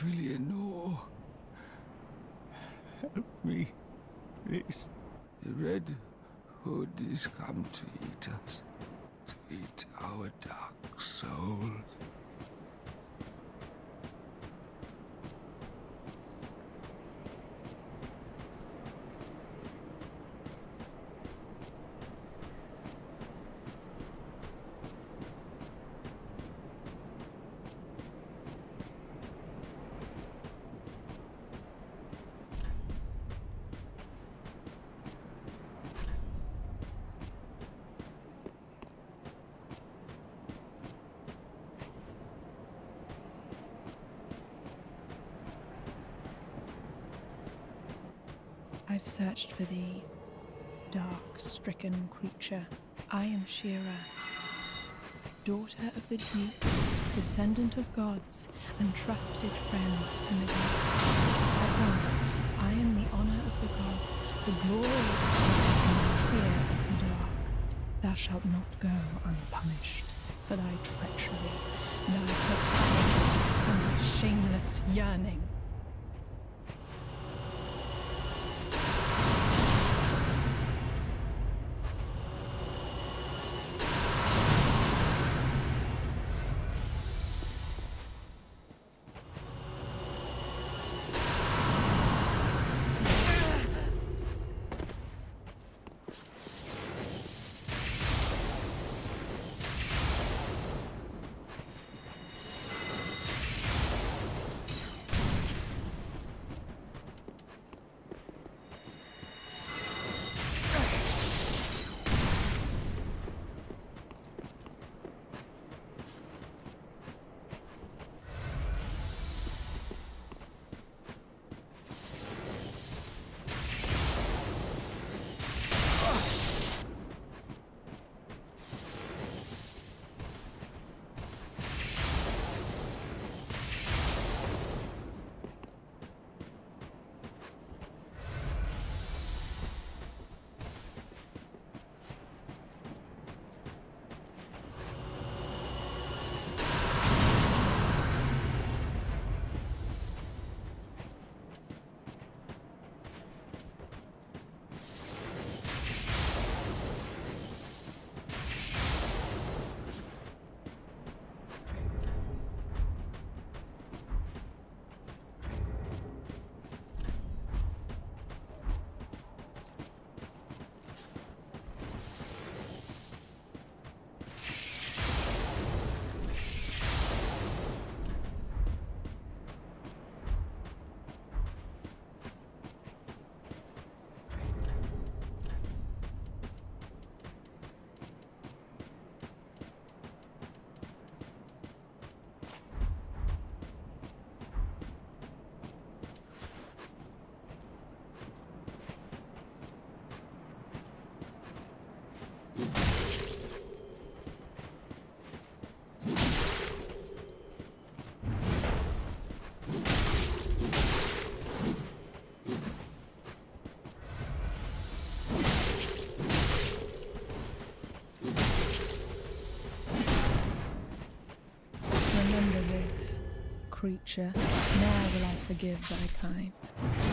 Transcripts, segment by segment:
Filianore. Help me, please. The Red Hood is come to eat us, to eat our dark souls. I've searched for thee, dark stricken creature. I am Shira, daughter of the deep, descendant of gods, and trusted friend to Midir. At once, I am the honor of the gods, the glory of the gods, and the fear of the dark. Thou shalt not go unpunished for thy treachery, thy profanity, and thy shameless yearning. Creature. Now will I forgive thy kind.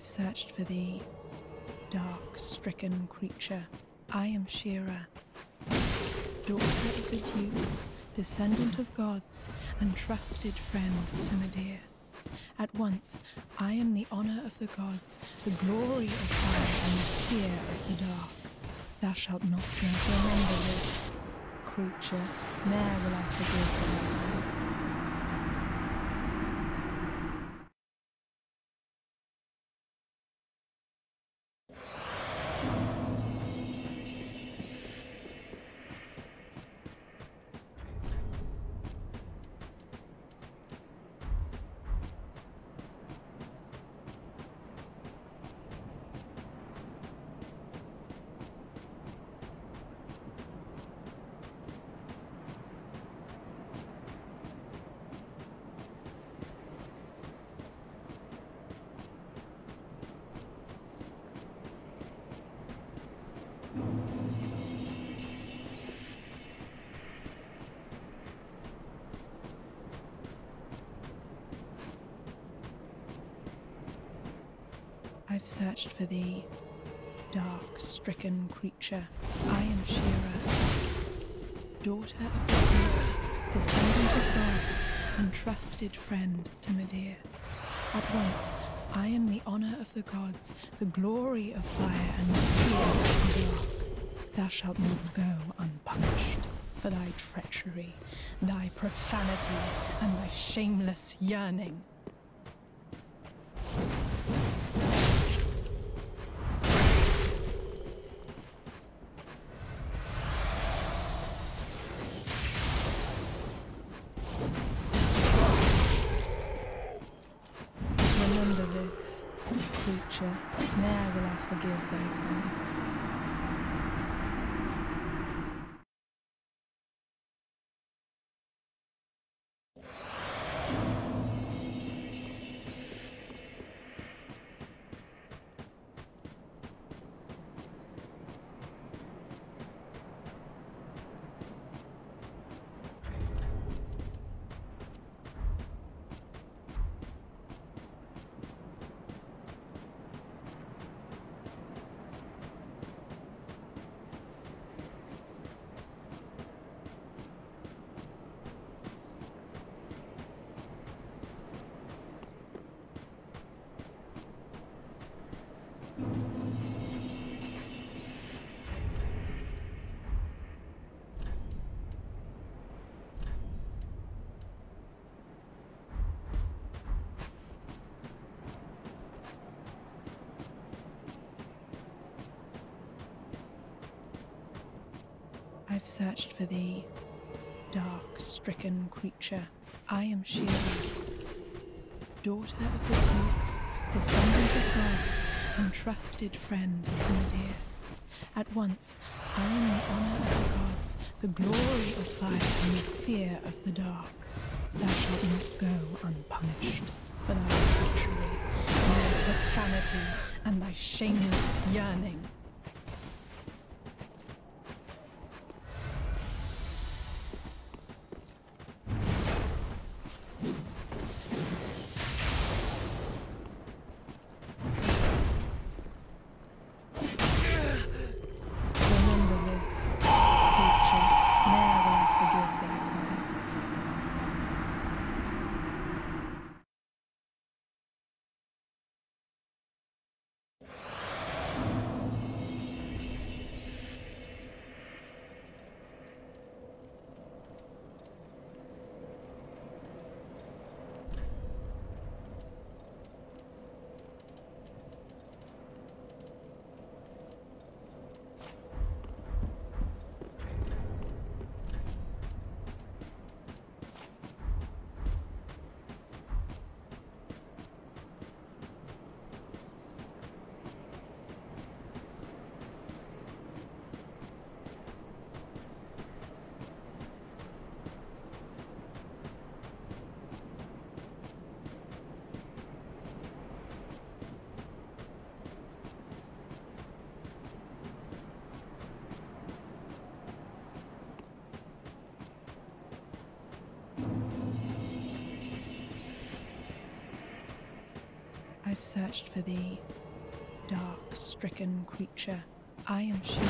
I've searched for thee, dark, stricken creature. I am Shira, daughter of the Duke, descendant of gods, and trusted friend to Midir. At once, I am the honor of the gods, the glory of fire, and the fear of the dark. Thou shalt not drink. Remember this, creature. Ne'er will I forgive thee. I've searched for thee, dark, stricken creature. I am Shira, daughter of the Greek, descendant of gods, and trusted friend to Midir. At once, I am the honor of the gods, the glory of fire, and the fear of. Thou shalt not go unpunished for thy treachery, thy profanity, and thy shameless yearning. I've searched for thee, dark, stricken creature. I am Shira, daughter of the Duke, descendant of gods, and trusted friend to Midir. At once, I am the honor of the gods, the glory of fire, and the fear of the dark. Thou shalt not go unpunished for thy treachery, thy profanity, and thy shameless yearning. Searched for thee, dark, stricken creature. I am Shira,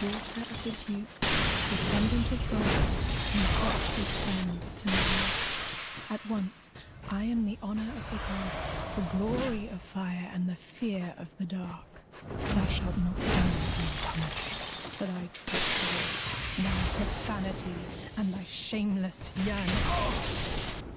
daughter of the Duke, descendant of gods, and trusted friend to me. At once, I am the honor of the gods, the glory of fire, and the fear of the dark. Thou shalt not go unpunished for thy treachery, thy profanity, and thy shameless yearning.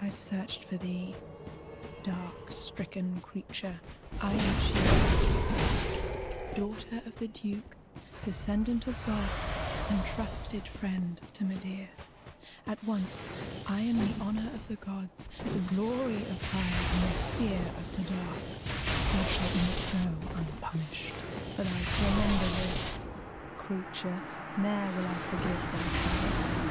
I've searched for thee, dark, stricken creature. I am she, daughter of the Duke, descendant of gods, and trusted friend to Midir. At once, I am the honor of the gods, the glory of fire, and the fear of the dark. Thou shalt not go unpunished. But I remember this, creature, ne'er will I forgive thy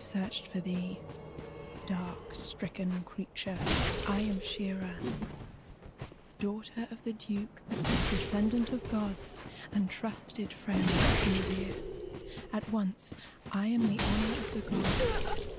searched for thee, dark, stricken creature. I am Shira, daughter of the Duke, descendant of gods, and trusted friend of Midir. At once, I am the honor of the gods,